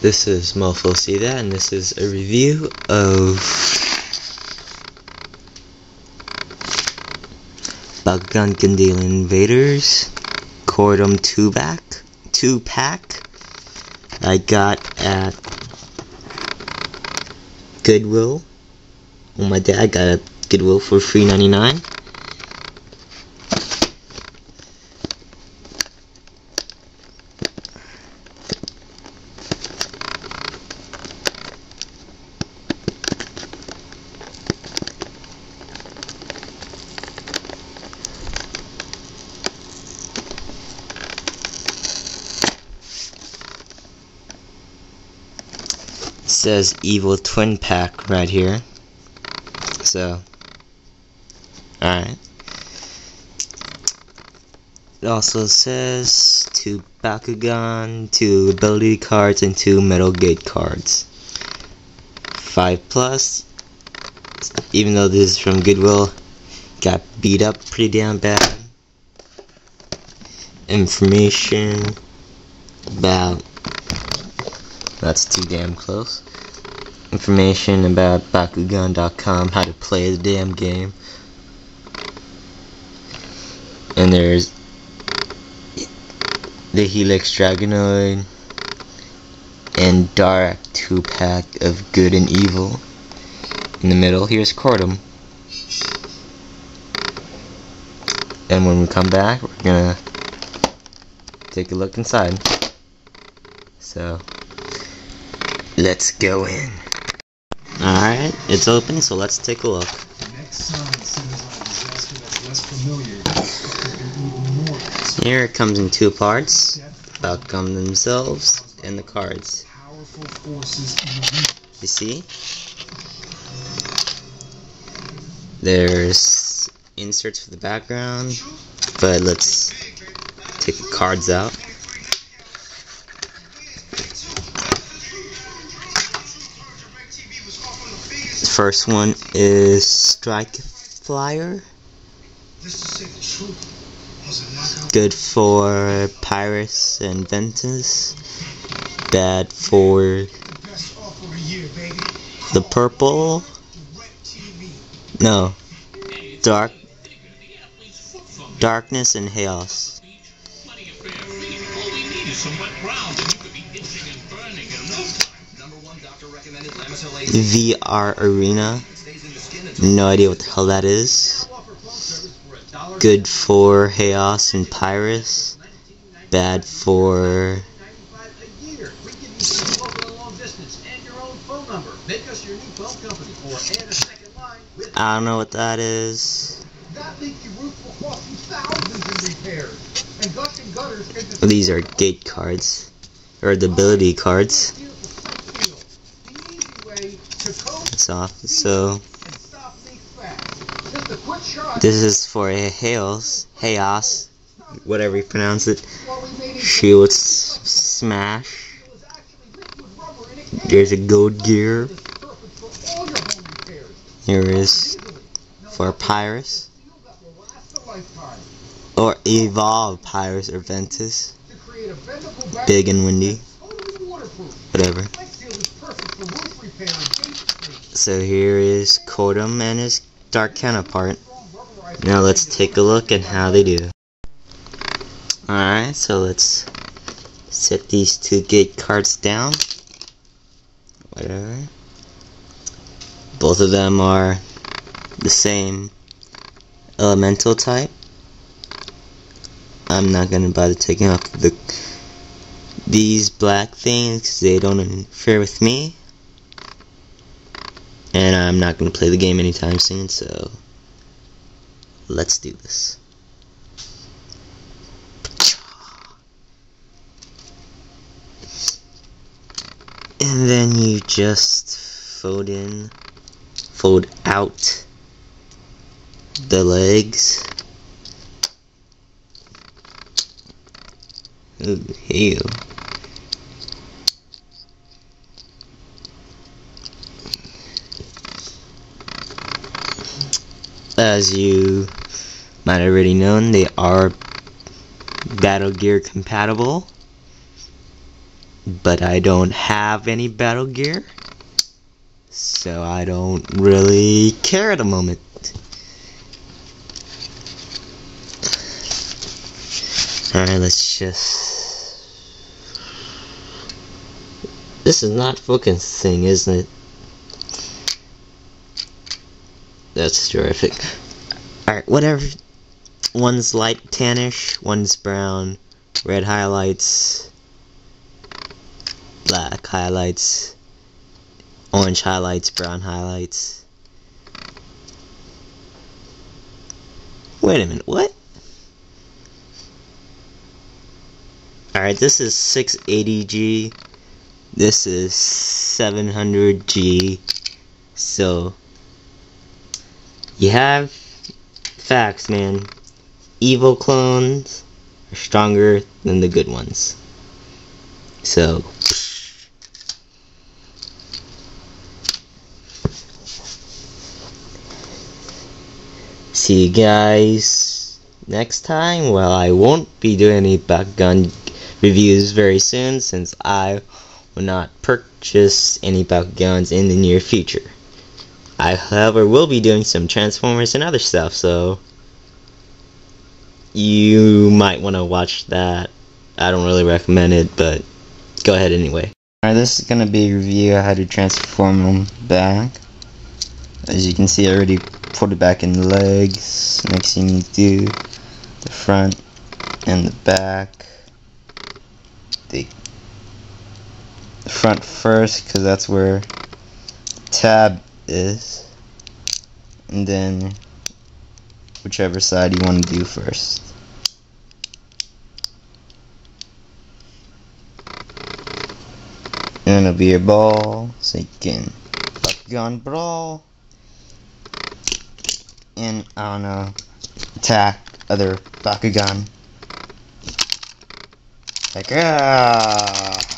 this is MoFoCThat, and this is a review of Bakugan Gundalian Invaders Coredem 2 back 2 pack I got at Goodwill. Well, my dad got a Goodwill for $3.99. says evil twin pack right here. So, alright. It also says two Bakugan, two ability cards, and two Metal Gate cards. 5 plus, even though this is from Goodwill, got beat up pretty damn bad. Information about that's too damn close. Information about Bakugan.com, how to play the damn game. And there's the Helix Dragonoid and Dark 2 pack of Good and Evil. In the middle, here's Coredem. And when we come back, we're gonna take a look inside. So. Let's go in. Alright, it's open, so let's take a look. Here it comes in two parts. Bakugan themselves and the cards. You see? There's inserts for the background, but let's take the cards out. First one is Strike Flyer. Good for Pyrus and Ventus. Bad for the purple. No. Dark. Darkness and Chaos. VR Arena. No idea what the hell that is. Good for Chaos and Pyrus. Bad for... I don't know what that is. These are gate cards. Or the ability cards. It's off. So this is for a Hales, Chaos, whatever you pronounce it. Shield Smash. There's a gold gear. Here is for Pyrus. Or Evolve Pyrus or Ventus. Big and windy. Whatever. So here is Coredem and his dark counterpart. Now let's take a look at how they do. Alright, so let's set these two gate cards down. Whatever. Both of them are the same elemental type. I'm not gonna bother taking off the these black things because they don't interfere with me. And I'm not going to play the game anytime soon, so let's do this. And then you just fold in, fold out the legs. Ew. As you might already known, they are Battle Gear compatible. but I don't have any battle gear. So I don't really care at the moment. Alright, let's just... This is not focusing, isn't it? That's terrific. Alright, whatever. One's light tannish, one's brown, red highlights, black highlights, orange highlights, brown highlights. Wait a minute, what? Alright, this is 680G. This is 700G. So, you have facts, man. Evil clones are stronger than the good ones. So, see you guys next time. Well, I won't be doing any gun reviews very soon since I will not purchase any guns in the near future. I, however, will be doing some Transformers and other stuff, so you might want to watch that. I don't really recommend it, but go ahead anyway. Alright, this is going to be a review of how to transform them back. As you can see, I already put it back in the legs. Next thing you do, the front and the back. The, the front first, because that's where tab is and then whichever side you want to do first. And it'll be your ball so you can gun brawl and I don't know attack other Bakugan. Like ah